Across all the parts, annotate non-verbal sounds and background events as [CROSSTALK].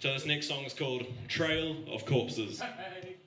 So this next song is called Trail of Corpses. [LAUGHS]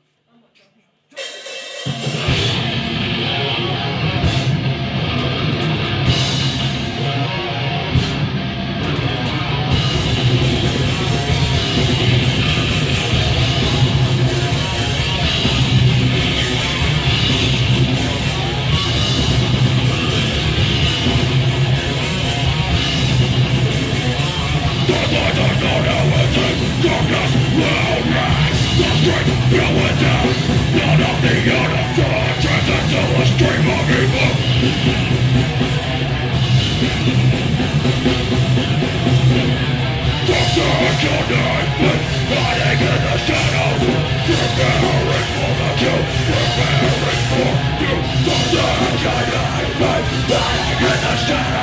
I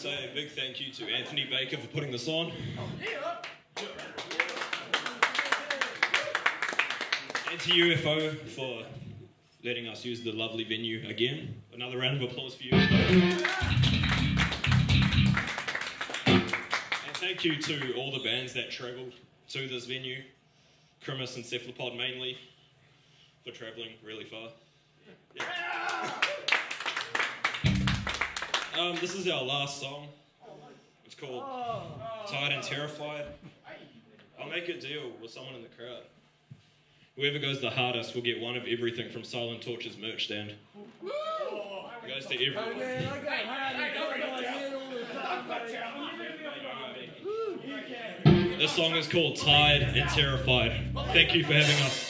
say a big thank you to Anthony Baker for putting this on. And to UFO for letting us use the lovely venue again. Another round of applause for you. And thank you to all the bands that travelled to this venue, Crimus and Cephalopod mainly, for travelling really far. Um, this is our last song. It's called Tired and Terrified. I'll make a deal with someone in the crowd. Whoever goes the hardest will get one of everything from Silent Torture's merch stand. It goes to everyone. This song is called Tired and Terrified. Thank you for having us.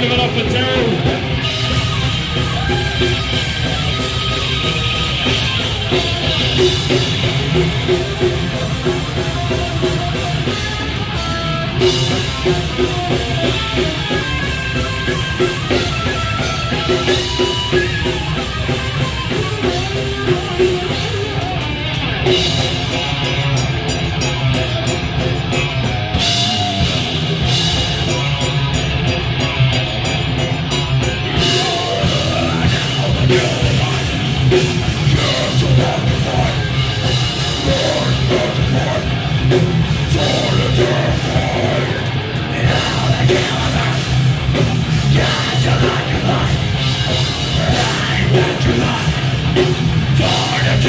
give it up for Daryl.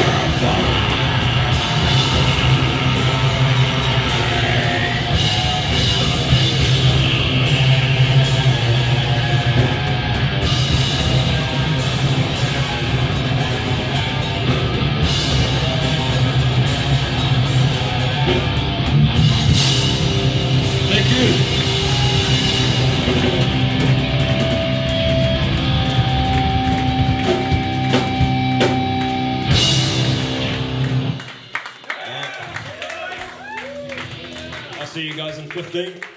Thank 2015.